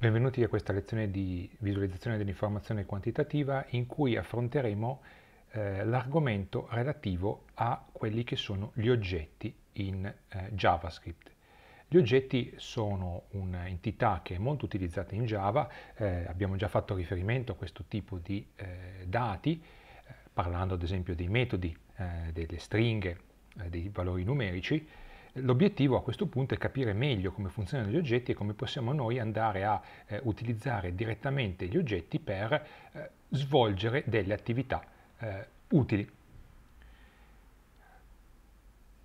Benvenuti a questa lezione di visualizzazione dell'informazione quantitativa in cui affronteremo eh, l'argomento relativo a quelli che sono gli oggetti in eh, JavaScript. Gli oggetti sono un'entità che è molto utilizzata in Java, eh, abbiamo già fatto riferimento a questo tipo di eh, dati, eh, parlando ad esempio dei metodi, eh, delle stringhe, dei valori numerici, L'obiettivo a questo punto è capire meglio come funzionano gli oggetti e come possiamo noi andare a eh, utilizzare direttamente gli oggetti per eh, svolgere delle attività eh, utili.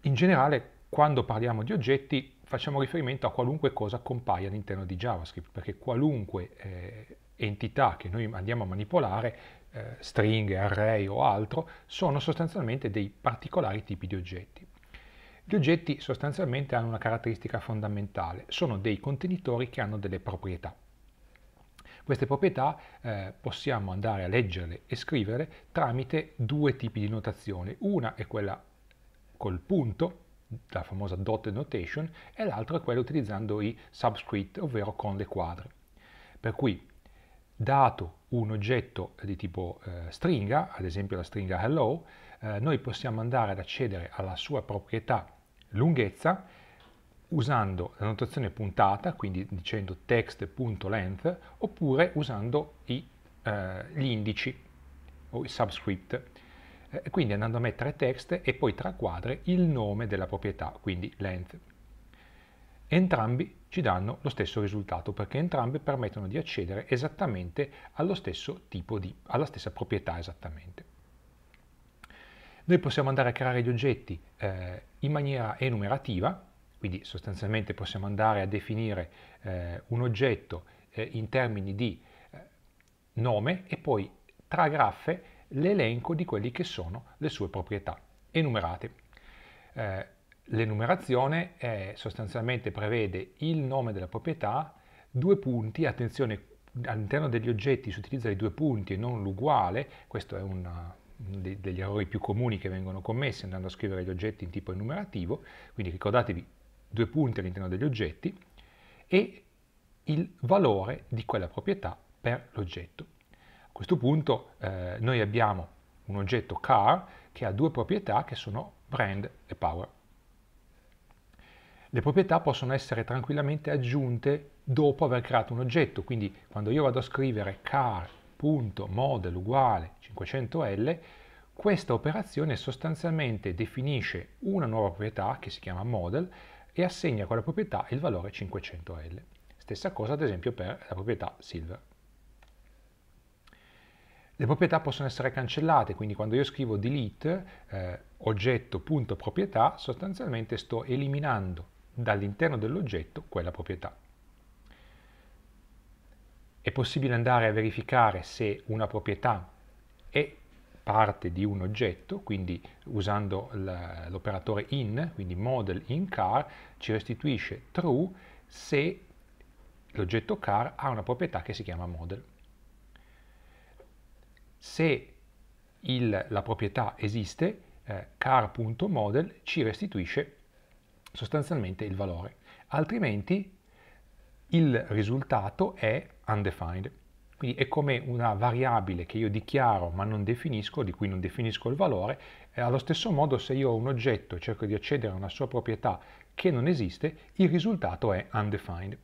In generale, quando parliamo di oggetti, facciamo riferimento a qualunque cosa compaia all'interno di JavaScript, perché qualunque eh, entità che noi andiamo a manipolare, eh, stringhe, array o altro, sono sostanzialmente dei particolari tipi di oggetti. Gli oggetti sostanzialmente hanno una caratteristica fondamentale, sono dei contenitori che hanno delle proprietà. Queste proprietà eh, possiamo andare a leggerle e scriverle tramite due tipi di notazione. Una è quella col punto, la famosa dotted notation, e l'altra è quella utilizzando i subscript, ovvero con le quadre. Per cui, dato un oggetto di tipo eh, stringa, ad esempio la stringa hello, eh, noi possiamo andare ad accedere alla sua proprietà lunghezza usando la notazione puntata, quindi dicendo text.length, oppure usando i, eh, gli indici o i subscript. Eh, quindi andando a mettere text e poi tra quadre il nome della proprietà, quindi length. Entrambi ci danno lo stesso risultato perché entrambi permettono di accedere esattamente allo stesso tipo di, alla stessa proprietà esattamente. Noi possiamo andare a creare gli oggetti eh, in maniera enumerativa, quindi sostanzialmente possiamo andare a definire eh, un oggetto eh, in termini di eh, nome e poi tra graffe l'elenco di quelli che sono le sue proprietà enumerate. Eh, l'enumerazione sostanzialmente prevede il nome della proprietà, due punti, attenzione all'interno degli oggetti si utilizza i due punti e non l'uguale, questo è una, degli errori più comuni che vengono commessi andando a scrivere gli oggetti in tipo enumerativo, quindi ricordatevi due punti all'interno degli oggetti e il valore di quella proprietà per l'oggetto. A questo punto eh, noi abbiamo un oggetto car che ha due proprietà che sono brand e power. Le proprietà possono essere tranquillamente aggiunte dopo aver creato un oggetto, quindi quando io vado a scrivere car model uguale 500L, questa operazione sostanzialmente definisce una nuova proprietà che si chiama model e assegna a quella proprietà il valore 500L. Stessa cosa ad esempio per la proprietà silver. Le proprietà possono essere cancellate, quindi quando io scrivo delete eh, oggetto.proprietà sostanzialmente sto eliminando dall'interno dell'oggetto quella proprietà. È possibile andare a verificare se una proprietà è parte di un oggetto, quindi usando l'operatore in, quindi model in car, ci restituisce true se l'oggetto car ha una proprietà che si chiama model. Se il, la proprietà esiste, eh, car.model ci restituisce sostanzialmente il valore, altrimenti il risultato è undefined. Quindi è come una variabile che io dichiaro ma non definisco, di cui non definisco il valore, e allo stesso modo se io ho un oggetto e cerco di accedere a una sua proprietà che non esiste, il risultato è undefined.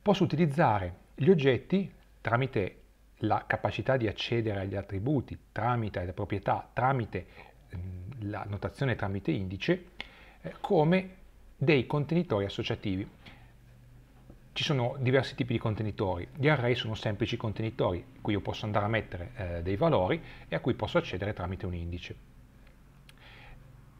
Posso utilizzare gli oggetti tramite la capacità di accedere agli attributi, tramite le proprietà, tramite mm, la notazione tramite indice, come dei contenitori associativi. Ci sono diversi tipi di contenitori. Gli array sono semplici contenitori, in cui io posso andare a mettere eh, dei valori e a cui posso accedere tramite un indice.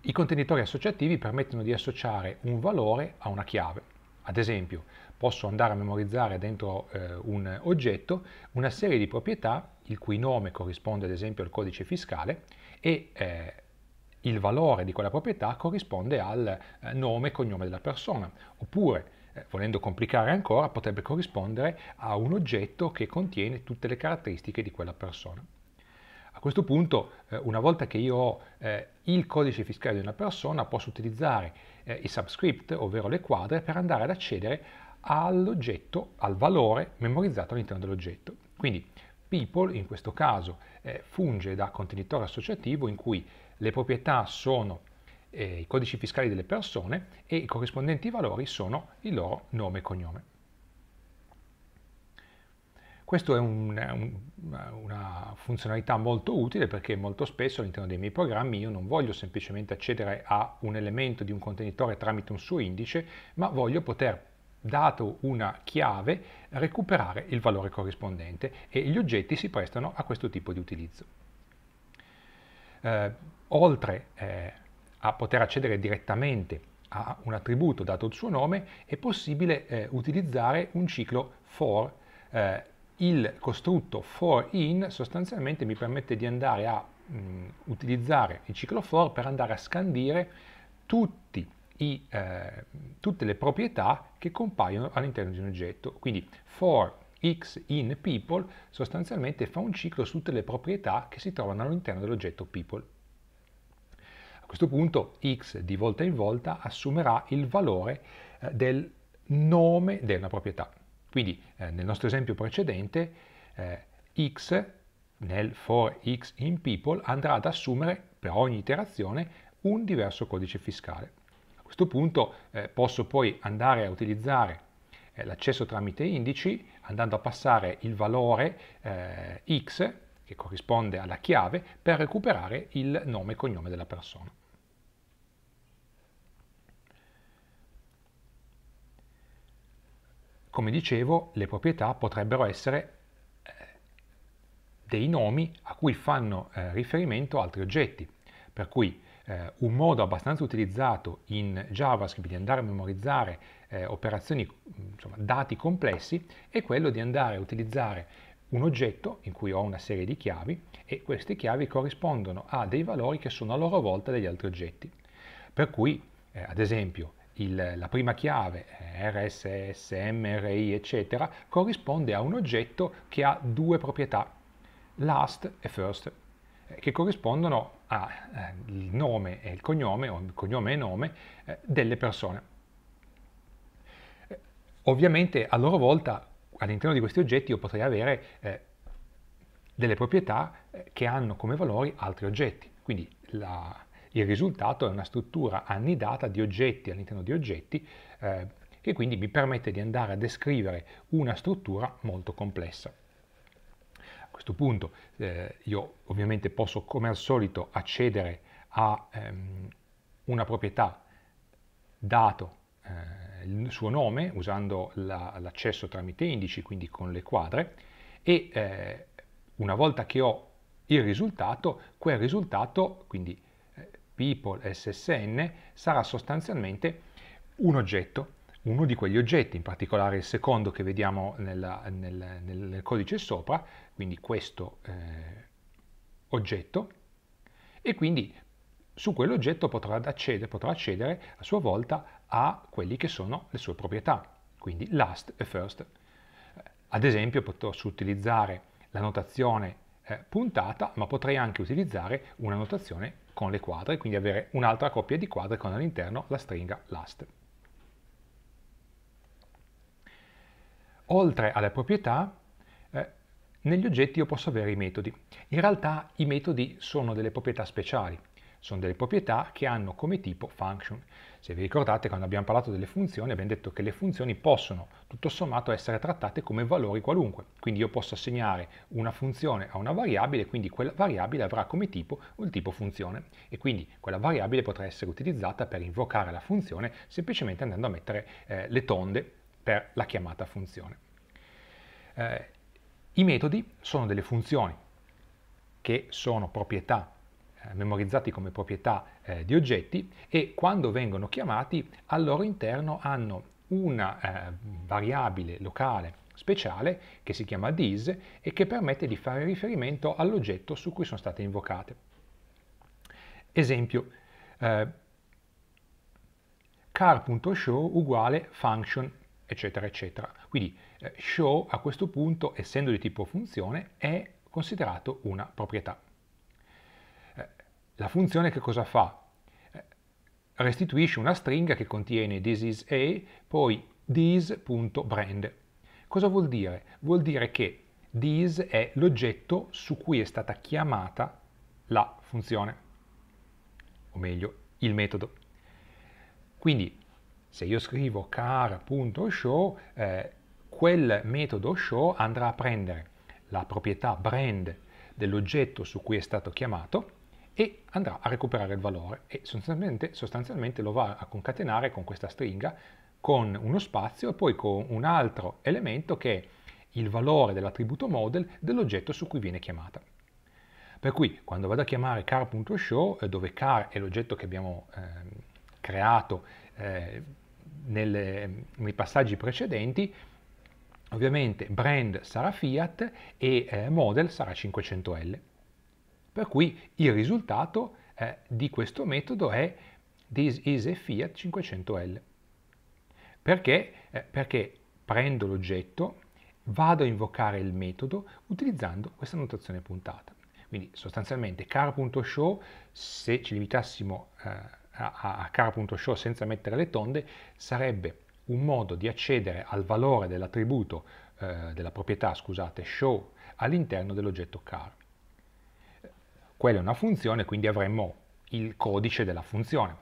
I contenitori associativi permettono di associare un valore a una chiave. Ad esempio, posso andare a memorizzare dentro eh, un oggetto una serie di proprietà il cui nome corrisponde ad esempio al codice fiscale e eh, il valore di quella proprietà corrisponde al eh, nome e cognome della persona, oppure eh, volendo complicare ancora, potrebbe corrispondere a un oggetto che contiene tutte le caratteristiche di quella persona. A questo punto, eh, una volta che io ho il codice fiscale di una persona, posso utilizzare i subscript, ovvero le quadre, per andare ad accedere all'oggetto, al valore memorizzato all'interno dell'oggetto. Quindi people in questo caso funge da contenitore associativo in cui le proprietà sono eh, i codici fiscali delle persone e i corrispondenti valori sono il loro nome e cognome. Questo è un, un, una funzionalità molto utile perché molto spesso all'interno dei miei programmi io non voglio semplicemente accedere a un elemento di un contenitore tramite un suo indice, ma voglio poter dato una chiave, recuperare il valore corrispondente e gli oggetti si prestano a questo tipo di utilizzo. Eh, oltre eh, a poter accedere direttamente a un attributo dato il suo nome, è possibile eh, utilizzare un ciclo for. Eh, il costrutto for in sostanzialmente mi permette di andare a mh, mm, utilizzare il ciclo for per andare a scandire tutti i, eh, tutte le proprietà che compaiono all'interno di un oggetto. Quindi for x in people sostanzialmente fa un ciclo su tutte le proprietà che si trovano all'interno dell'oggetto people. A questo punto x di volta in volta assumerà il valore eh, del nome della proprietà. Quindi eh, nel nostro esempio precedente eh, x nel for x in people andrà ad assumere per ogni iterazione un diverso codice fiscale questo punto eh, posso poi andare a utilizzare eh, l'accesso tramite indici andando a passare il valore x che corrisponde alla chiave per recuperare il nome e cognome della persona. Come dicevo, le proprietà potrebbero essere eh, dei nomi a cui fanno eh, riferimento altri oggetti, per cui eh, un modo abbastanza utilizzato in JavaScript di andare a memorizzare eh, operazioni, insomma, dati complessi, è quello di andare a utilizzare un oggetto in cui ho una serie di chiavi e queste chiavi corrispondono a dei valori che sono a loro volta degli altri oggetti. Per cui, eh, ad esempio, il, la prima chiave eh, RSS, MRI, eccetera, corrisponde a un oggetto che ha due proprietà, last e first che corrispondono al eh, nome e il cognome, o il cognome e nome, eh, delle persone. Eh, ovviamente a loro volta all'interno di questi oggetti io potrei avere eh, delle proprietà eh, che hanno come valori altri oggetti, quindi la, il risultato è una struttura annidata di oggetti all'interno di oggetti eh, che quindi mi permette di andare a descrivere una struttura molto complessa. Questo punto eh, io ovviamente posso come al solito accedere a ehm, una proprietà dato eh, il suo nome usando la, l'accesso tramite indici, quindi con le quadre, e eh, una volta che ho il risultato, quel risultato, quindi people ssn, sarà sostanzialmente un oggetto uno di quegli oggetti, in particolare il secondo che vediamo nella, nel, nel, codice sopra, quindi questo eh, oggetto, e quindi su quell'oggetto potrà accedere, potrà accedere a sua volta a quelli che sono le sue proprietà, quindi last e first. Ad esempio posso utilizzare la notazione eh, puntata, ma potrei anche utilizzare una notazione con le quadre, quindi avere un'altra coppia di quadre con all'interno la stringa last. Oltre alle proprietà, eh, negli oggetti io posso avere i metodi. In realtà i metodi sono delle proprietà speciali, sono delle proprietà che hanno come tipo function. Se vi ricordate quando abbiamo parlato delle funzioni abbiamo detto che le funzioni possono tutto sommato essere trattate come valori qualunque, quindi io posso assegnare una funzione a una variabile, quindi quella variabile avrà come tipo il tipo funzione e quindi quella variabile potrà essere utilizzata per invocare la funzione semplicemente andando a mettere eh, le tonde per la chiamata funzione. Eh, I metodi sono delle funzioni che sono proprietà, memorizzati come proprietà eh, di oggetti e quando vengono chiamati al loro interno hanno una eh, variabile locale speciale che si chiama dis e che permette di fare riferimento all'oggetto su cui sono state invocate. Esempio, eh, car.show uguale function eccetera, eccetera. Quindi eh, show a questo punto, essendo di tipo funzione, è considerato una proprietà. La funzione che cosa fa? Eh, restituisce una stringa che contiene this is a, poi this.brand. Cosa vuol dire? Vuol dire che this è l'oggetto su cui è stata chiamata la funzione, o meglio, il metodo. Quindi se io scrivo car.show, eh, quel metodo show andrà a prendere la proprietà brand dell'oggetto su cui è stato chiamato e andrà a recuperare il valore e sostanzialmente, sostanzialmente lo va a concatenare con questa stringa con uno spazio e poi con un altro elemento che è il valore dell'attributo model dell'oggetto su cui viene chiamata. Per cui quando vado a chiamare car.show, eh, dove car è l'oggetto che abbiamo eh, creato eh, nelle, nei passaggi precedenti, ovviamente brand sarà Fiat e eh, model sarà 500L. Per cui il risultato eh, di questo metodo è this is a Fiat 500L. Perché? Eh, perché prendo l'oggetto, vado a invocare il metodo utilizzando questa notazione puntata. Quindi sostanzialmente car.show, se ci limitassimo eh, a, a car.show senza mettere le tonde, sarebbe un modo di accedere al valore dell'attributo, eh, della proprietà, scusate, show all'interno dell'oggetto car. Quella è una funzione, quindi avremmo il codice della funzione.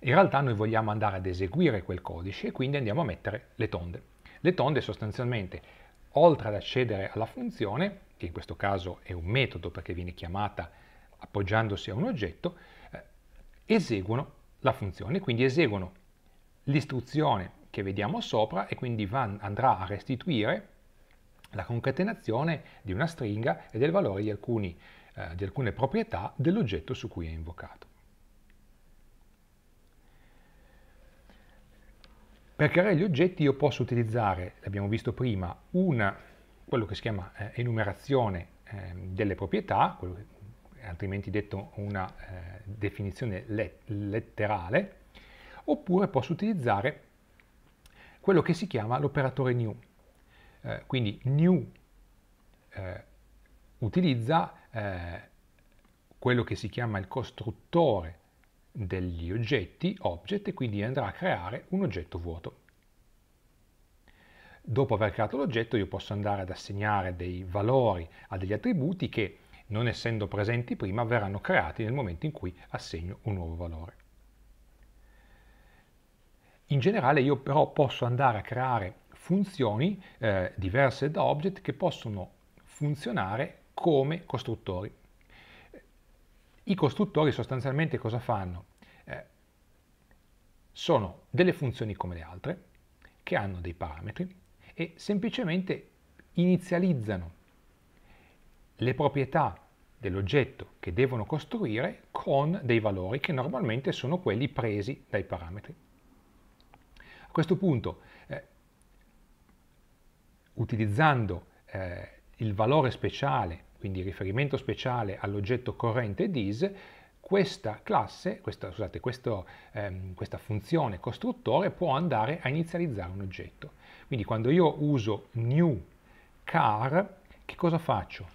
In realtà noi vogliamo andare ad eseguire quel codice e quindi andiamo a mettere le tonde. Le tonde sostanzialmente, oltre ad accedere alla funzione, che in questo caso è un metodo perché viene chiamata appoggiandosi a un oggetto, eh, eseguono la funzione, quindi eseguono l'istruzione che vediamo sopra e quindi va, andrà a restituire la concatenazione di una stringa e del valore di, alcuni, eh, di alcune proprietà dell'oggetto su cui è invocato. Per creare gli oggetti io posso utilizzare, l'abbiamo visto prima, una, quello che si chiama eh, enumerazione eh, delle proprietà, che, altrimenti detto una eh, definizione let letterale, oppure posso utilizzare quello che si chiama l'operatore new. Eh, quindi new eh, utilizza eh, quello che si chiama il costruttore degli oggetti, object, e quindi andrà a creare un oggetto vuoto. Dopo aver creato l'oggetto io posso andare ad assegnare dei valori a degli attributi che, non essendo presenti prima, verranno creati nel momento in cui assegno un nuovo valore. In generale io però posso andare a creare funzioni eh, diverse da object che possono funzionare come costruttori. I costruttori sostanzialmente cosa fanno? Eh, sono delle funzioni come le altre, che hanno dei parametri e semplicemente inizializzano le proprietà dell'oggetto che devono costruire con dei valori che normalmente sono quelli presi dai parametri. A questo punto, eh, utilizzando eh, il valore speciale quindi riferimento speciale all'oggetto corrente dis, questa classe, questa, scusate, questo, ehm, questa funzione costruttore può andare a inizializzare un oggetto. Quindi quando io uso new car, che cosa faccio?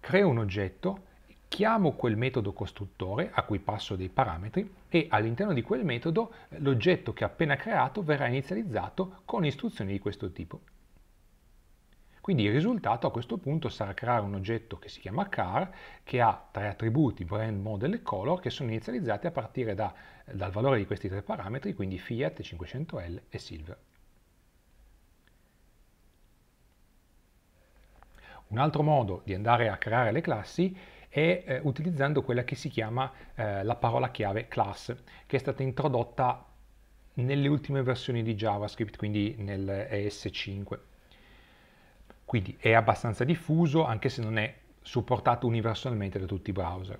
Creo un oggetto, chiamo quel metodo costruttore a cui passo dei parametri e all'interno di quel metodo l'oggetto che ho appena creato verrà inizializzato con istruzioni di questo tipo. Quindi il risultato a questo punto sarà creare un oggetto che si chiama car, che ha tre attributi, brand, model e color, che sono inizializzati a partire da, dal valore di questi tre parametri, quindi Fiat, 500L e Silver. Un altro modo di andare a creare le classi è eh, utilizzando quella che si chiama eh, la parola chiave class, che è stata introdotta nelle ultime versioni di JavaScript, quindi nel ES5. Quindi è abbastanza diffuso anche se non è supportato universalmente da tutti i browser.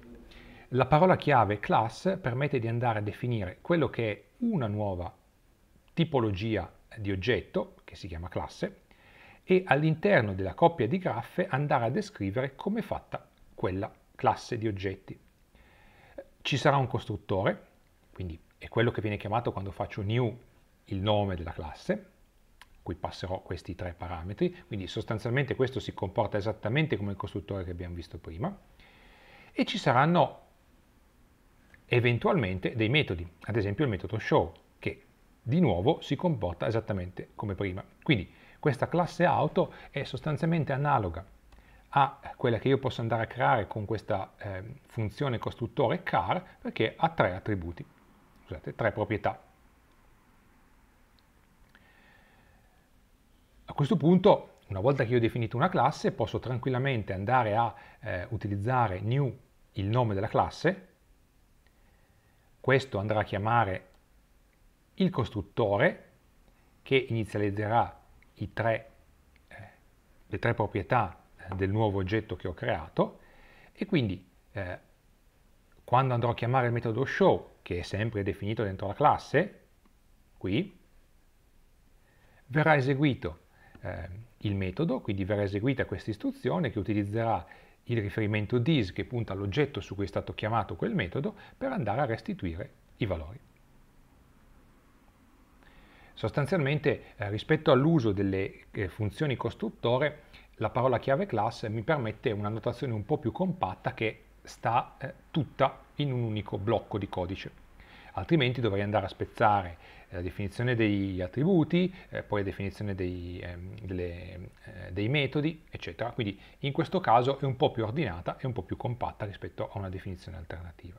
La parola chiave class permette di andare a definire quello che è una nuova tipologia di oggetto, che si chiama classe, e all'interno della coppia di graffe andare a descrivere come è fatta quella classe di oggetti. Ci sarà un costruttore, quindi è quello che viene chiamato quando faccio new il nome della classe, cui passerò questi tre parametri, quindi sostanzialmente questo si comporta esattamente come il costruttore che abbiamo visto prima, e ci saranno eventualmente dei metodi, ad esempio il metodo show, che di nuovo si comporta esattamente come prima. Quindi questa classe auto è sostanzialmente analoga a quella che io posso andare a creare con questa eh, funzione costruttore car perché ha tre attributi, scusate, tre proprietà. A questo punto, una volta che io ho definito una classe, posso tranquillamente andare a eh, utilizzare new, il nome della classe, questo andrà a chiamare il costruttore che inizializzerà tre, eh, le tre proprietà eh, del nuovo oggetto che ho creato. E quindi eh, quando andrò a chiamare il metodo show, che è sempre definito dentro la classe, qui, verrà eseguito eh, il metodo, quindi verrà eseguita questa istruzione che utilizzerà il riferimento dis che punta all'oggetto su cui è stato chiamato quel metodo per andare a restituire i valori. Sostanzialmente eh, rispetto all'uso delle eh, funzioni costruttore la parola chiave class mi permette una notazione un po' più compatta che sta eh, tutta in un unico blocco di codice. Altrimenti dovrei andare a spezzare la definizione degli attributi, eh, poi la definizione dei, ehm, delle, eh, dei, metodi, eccetera. Quindi in questo caso è un po' più ordinata e un po' più compatta rispetto a una definizione alternativa.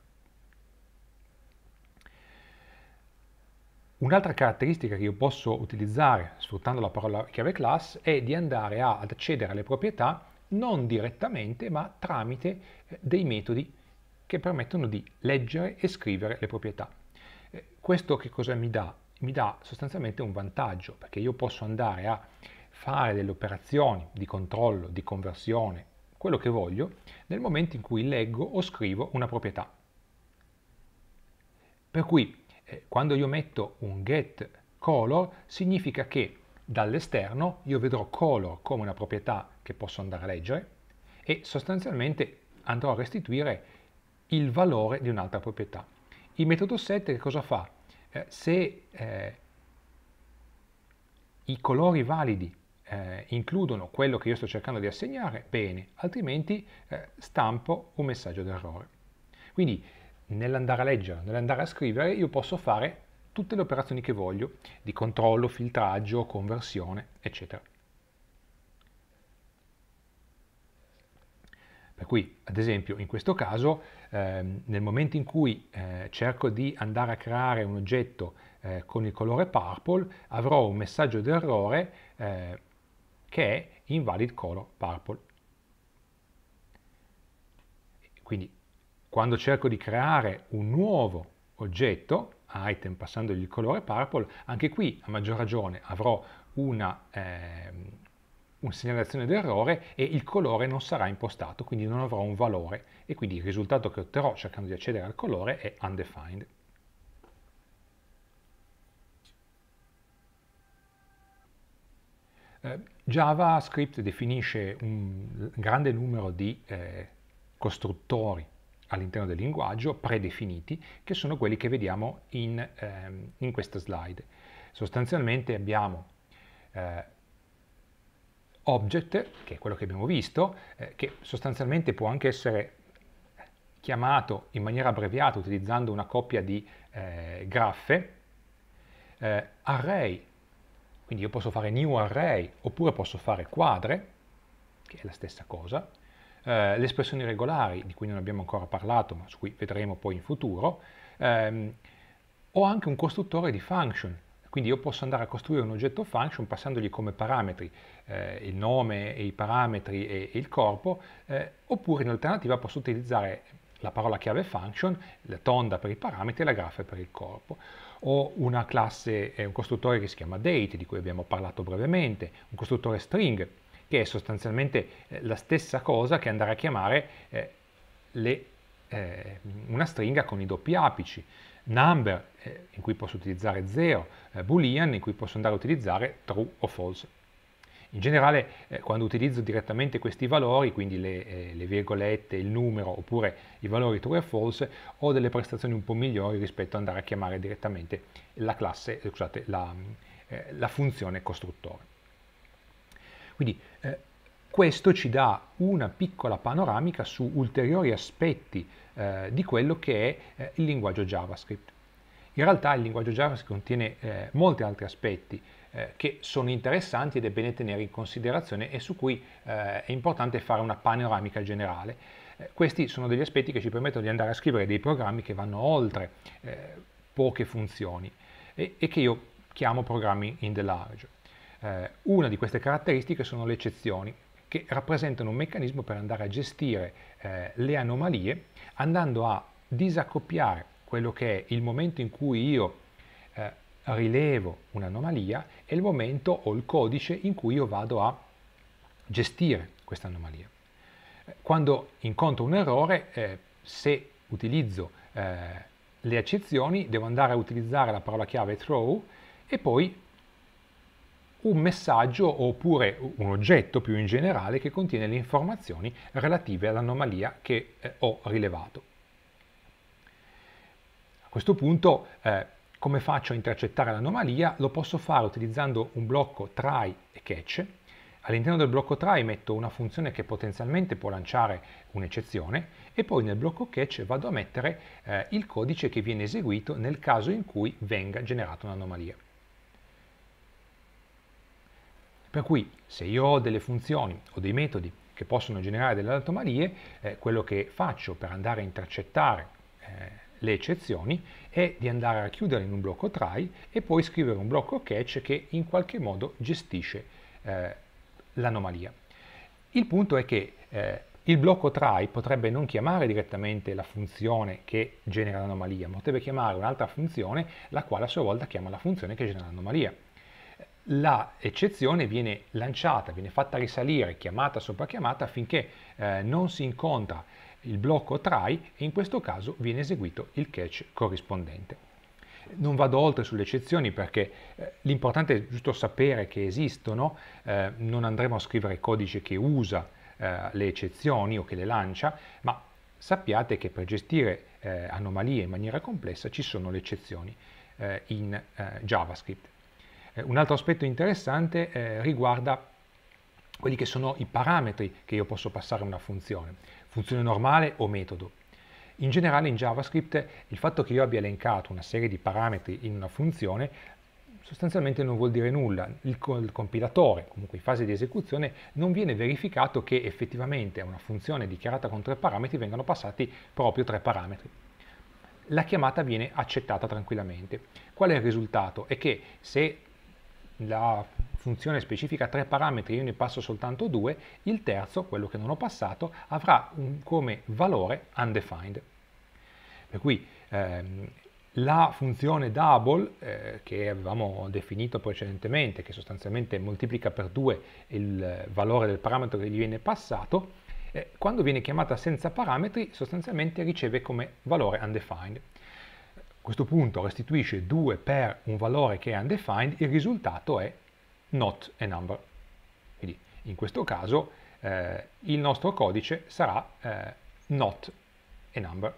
Un'altra caratteristica che io posso utilizzare sfruttando la parola chiave class è di andare a, ad accedere alle proprietà non direttamente ma tramite eh, dei metodi che permettono di leggere e scrivere le proprietà. Eh, questo che cosa mi dà? Mi dà sostanzialmente un vantaggio perché io posso andare a fare delle operazioni di controllo, di conversione, quello che voglio, nel momento in cui leggo o scrivo una proprietà. Per cui eh, quando io metto un get color significa che dall'esterno io vedrò color come una proprietà che posso andare a leggere e sostanzialmente andrò a restituire il valore di un'altra proprietà. Il metodo set che cosa fa? Eh, se eh, i colori validi eh, includono quello che io sto cercando di assegnare, bene, altrimenti eh, stampo un messaggio d'errore. Quindi nell'andare a leggere, nell'andare a scrivere, io posso fare tutte le operazioni che voglio, di controllo, filtraggio, conversione, eccetera. Per cui, ad esempio, in questo caso, ehm, nel momento in cui eh, cerco di andare a creare un oggetto eh, con il colore purple, avrò un messaggio d'errore eh, che è invalid color purple. Quindi quando cerco di creare un nuovo oggetto, item passandogli il colore purple, anche qui a maggior ragione avrò una, eh, una segnalazione d'errore e il colore non sarà impostato, quindi non avrò un valore e quindi il risultato che otterrò cercando di accedere al colore è undefined. Eh, JavaScript definisce un grande numero di eh, costruttori all'interno del linguaggio predefiniti che sono quelli che vediamo in, ehm, in questa slide. Sostanzialmente abbiamo eh, object, che è quello che abbiamo visto, eh, che sostanzialmente può anche essere chiamato in maniera abbreviata utilizzando una coppia di eh, graffe, eh, array, quindi io posso fare new array oppure posso fare quadre, che è la stessa cosa, eh, le espressioni regolari, di cui non abbiamo ancora parlato, ma su cui vedremo poi in futuro, ehm, o anche un costruttore di function. Quindi io posso andare a costruire un oggetto function passandogli come parametri eh, il nome e i parametri e, e il corpo, eh, oppure in alternativa posso utilizzare la parola chiave function, la tonda per i parametri e la graffa per il corpo. O una classe, un costruttore che si chiama date, di cui abbiamo parlato brevemente, un costruttore string, che è sostanzialmente eh, la stessa cosa che andare a chiamare eh, le, eh, una stringa con i doppi apici, number eh, in cui posso utilizzare 0, eh, boolean in cui posso andare a utilizzare true o false. In generale, eh, quando utilizzo direttamente questi valori, quindi le, le, virgolette, il numero oppure i valori true e false, ho delle prestazioni un po' migliori rispetto ad andare a chiamare direttamente la classe, scusate, la, la funzione costruttore. Quindi questo ci dà una piccola panoramica su ulteriori aspetti eh, di quello che è eh, il linguaggio JavaScript. In realtà il linguaggio JavaScript contiene eh, molti altri aspetti eh, che sono interessanti ed è bene tenere in considerazione e su cui eh, è importante fare una panoramica generale. Eh, questi sono degli aspetti che ci permettono di andare a scrivere dei programmi che vanno oltre poche funzioni e, e, che io chiamo programmi in the large. una di queste caratteristiche sono le eccezioni, che rappresentano un meccanismo per andare a gestire eh, le anomalie andando a disaccoppiare quello che è il momento in cui io eh, rilevo un'anomalia e il momento o il codice in cui io vado a gestire questa anomalia. Quando incontro un errore, eh, se utilizzo eh, le eccezioni, devo andare a utilizzare la parola chiave throw e poi un messaggio oppure un oggetto più in generale che contiene le informazioni relative all'anomalia che eh, ho rilevato questo punto, eh, come faccio a intercettare l'anomalia? Lo posso fare utilizzando un blocco try e catch. All'interno del blocco try metto una funzione che potenzialmente può lanciare un'eccezione e poi nel blocco catch vado a mettere eh, il codice che viene eseguito nel caso in cui venga generata un'anomalia. Per cui se io ho delle funzioni o dei metodi che possono generare delle anomalie, eh, quello che faccio per andare a intercettare eh, le eccezioni è di andare a chiudere in un blocco try e poi scrivere un blocco catch che in qualche modo gestisce eh, l'anomalia. Il punto è che eh, il blocco try potrebbe non chiamare direttamente la funzione che genera l'anomalia, ma potrebbe chiamare un'altra funzione la quale a sua volta chiama la funzione che genera l'anomalia. La eccezione viene lanciata, viene fatta risalire chiamata sopra chiamata finché eh, non si incontra il blocco try e in questo caso viene eseguito il catch corrispondente. Non vado oltre sulle eccezioni perché eh, l'importante è giusto sapere che esistono, eh, non andremo a scrivere codice che usa eh, le eccezioni o che le lancia, ma sappiate che per gestire eh, anomalie in maniera complessa ci sono le eccezioni eh, in JavaScript. Un altro aspetto interessante riguarda quelli che sono i parametri che io posso passare a una funzione funzione normale o metodo. In generale in JavaScript il fatto che io abbia elencato una serie di parametri in una funzione sostanzialmente non vuol dire nulla. Il, il, compilatore, comunque in fase di esecuzione, non viene verificato che effettivamente a una funzione dichiarata con tre parametri vengano passati proprio tre parametri. La chiamata viene accettata tranquillamente. Qual è il risultato? È che se la funzione specifica tre parametri, io ne passo soltanto due, il terzo, quello che non ho passato, avrà un, come valore undefined. Per cui ehm, la funzione double eh, che avevamo definito precedentemente, che sostanzialmente moltiplica per 2 il valore del parametro che gli viene passato, eh, quando viene chiamata senza parametri sostanzialmente riceve come valore undefined. Questo punto restituisce 2 per un valore che è undefined, il risultato è not a number. Quindi in questo caso eh, il nostro codice sarà eh, not a number.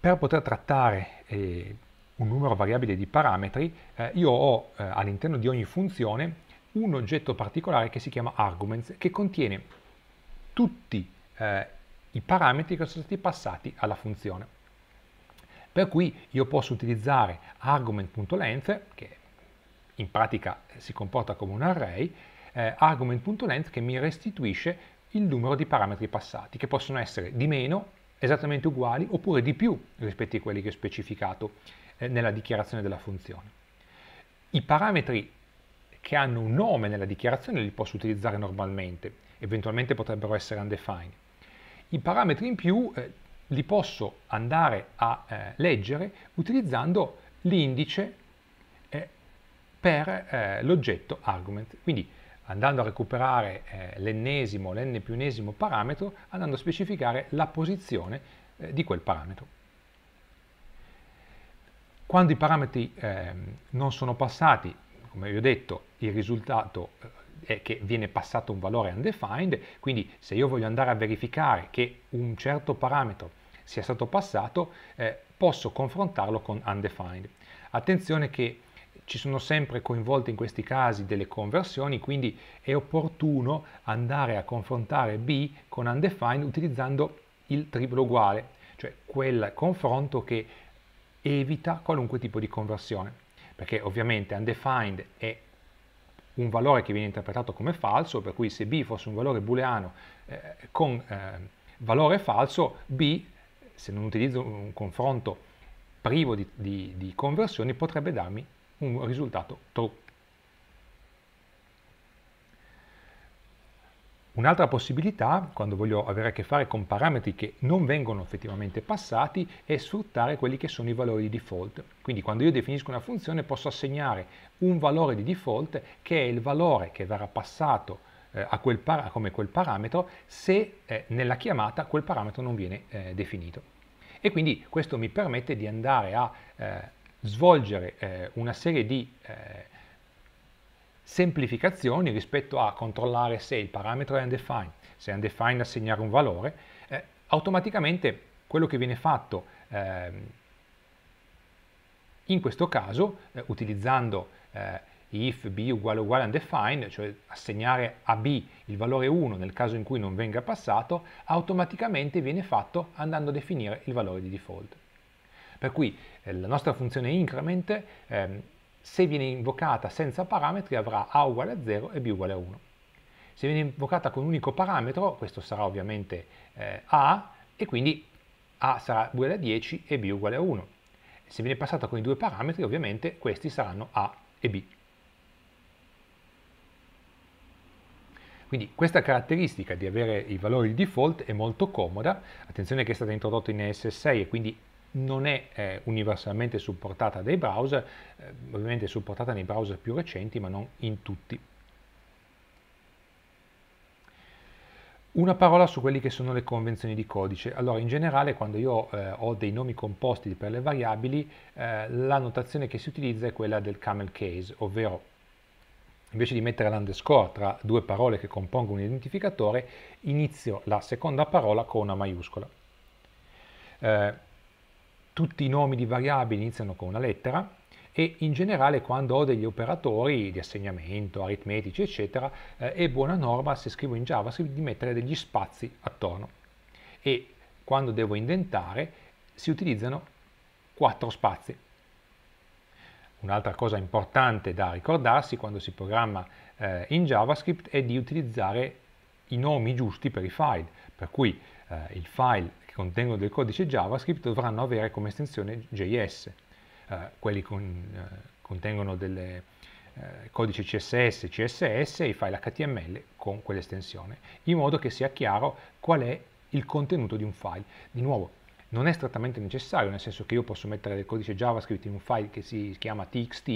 Per poter trattare eh, un numero variabile di parametri, eh, io ho eh, all'interno di ogni funzione un oggetto particolare che si chiama arguments, che contiene tutti eh, i parametri che sono stati passati alla funzione. Per cui io posso utilizzare argument.length, che in pratica si comporta come un array, eh, argument.length che mi restituisce il numero di parametri passati, che possono essere di meno, esattamente uguali, oppure di più rispetto a quelli che ho specificato eh, nella dichiarazione della funzione. I parametri che hanno un nome nella dichiarazione li posso utilizzare normalmente, eventualmente potrebbero essere undefined. I parametri in più eh, li posso andare a eh, leggere utilizzando l'indice eh, per eh, l'oggetto argument. Quindi andando a recuperare eh, l'ennesimo, l'enne più ennesimo parametro, andando a specificare la posizione eh, di quel parametro. Quando i parametri ehm, non sono passati, come vi ho detto, il risultato eh, che viene passato un valore undefined, quindi se io voglio andare a verificare che un certo parametro sia stato passato, eh, posso confrontarlo con undefined. Attenzione che ci sono sempre coinvolte in questi casi delle conversioni, quindi è opportuno andare a confrontare B con undefined utilizzando il triplo uguale, cioè quel confronto che evita qualunque tipo di conversione, perché ovviamente undefined è un valore che viene interpretato come falso, per cui se b fosse un valore booleano eh, con eh, valore falso, b, se non utilizzo un confronto privo di, di, di conversioni, potrebbe darmi un risultato true. Un'altra possibilità, quando voglio avere a che fare con parametri che non vengono effettivamente passati, è sfruttare quelli che sono i valori di default. Quindi quando io definisco una funzione posso assegnare un valore di default che è il valore che verrà passato eh, quel come quel parametro se eh, nella chiamata quel parametro non viene eh, definito. E quindi questo mi permette di andare a eh, svolgere eh, una serie di eh, semplificazioni rispetto a controllare se il parametro è undefined, se è undefined assegnare un valore, eh, automaticamente quello che viene fatto eh, in questo caso, eh, utilizzando eh, if b uguale uguale undefined, cioè assegnare a b il valore 1 nel caso in cui non venga passato, automaticamente viene fatto andando a definire il valore di default. Per cui eh, la nostra funzione increment ehm, se viene invocata senza parametri avrà a uguale a 0 e b uguale a 1. Se viene invocata con un unico parametro, questo sarà ovviamente eh, a, e quindi a sarà uguale a 10 e b uguale a 1. Se viene passata con i due parametri, ovviamente questi saranno a e b. Quindi questa caratteristica di avere i valori di default è molto comoda, attenzione che è stata introdotta in ES6 e quindi non è eh, universalmente supportata dai browser, eh, ovviamente è supportata nei browser più recenti ma non in tutti. Una parola su quelli che sono le convenzioni di codice. Allora, in generale, quando io eh, ho dei nomi composti per le variabili, eh, la notazione che si utilizza è quella del camel case, ovvero invece di mettere l'underscore tra due parole che compongono un identificatore, inizio la seconda parola con una maiuscola. Tutti i nomi di variabili iniziano con una lettera e in generale quando ho degli operatori di assegnamento, aritmetici eccetera eh, è buona norma se scrivo in JavaScript di mettere degli spazi attorno e quando devo indentare si utilizzano quattro spazi. Un'altra cosa importante da ricordarsi quando si programma eh, in JavaScript è di utilizzare i nomi giusti per i file, per cui eh, il file contengono del codice JavaScript dovranno avere come estensione JS. Eh, quelli con, eh, contengono del eh, codice CSS, CSS e i file HTML con quell'estensione, in modo che sia chiaro qual è il contenuto di un file. Di nuovo, non è strettamente necessario, nel senso che io posso mettere del codice JavaScript in un file che si chiama txt,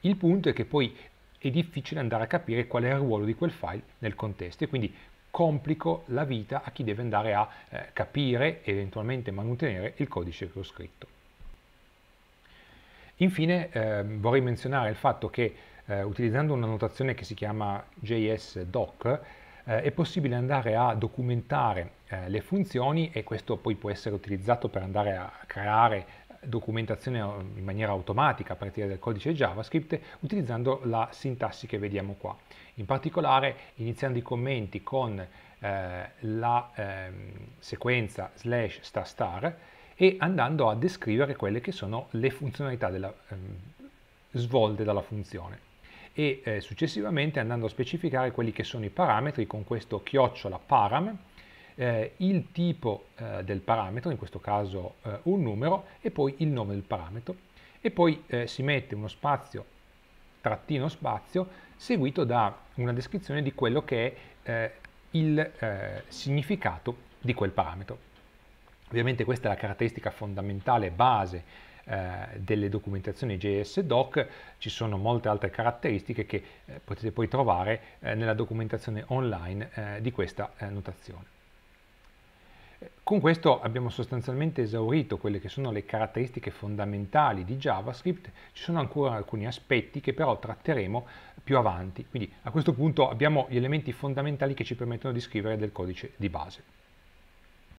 il punto è che poi è difficile andare a capire qual è il ruolo di quel file nel contesto e quindi complico la vita a chi deve andare a eh, capire e eventualmente mantenere il codice che ho scritto. Infine eh, vorrei menzionare il fatto che eh, utilizzando una notazione che si chiama JSDoc eh, è possibile andare a documentare eh, le funzioni e questo poi può essere utilizzato per andare a creare documentazione in maniera automatica a partire dal codice JavaScript utilizzando la sintassi che vediamo qua. In particolare iniziando i commenti con eh, la eh, sequenza slash star star e andando a descrivere quelle che sono le funzionalità della, eh, svolte dalla funzione e eh, successivamente andando a specificare quelli che sono i parametri con questo chiocciola param eh, il tipo eh, del parametro, in questo caso eh, un numero, e poi il nome del parametro. E poi eh, si mette uno spazio, trattino spazio, seguito da una descrizione di quello che è eh, il eh, significato di quel parametro. Ovviamente questa è la caratteristica fondamentale base delle documentazioni JS-Doc, ci sono molte altre caratteristiche che potete poi trovare nella documentazione online di questa notazione. Con questo abbiamo sostanzialmente esaurito quelle che sono le caratteristiche fondamentali di JavaScript, ci sono ancora alcuni aspetti che però tratteremo più avanti, quindi a questo punto abbiamo gli elementi fondamentali che ci permettono di scrivere del codice di base.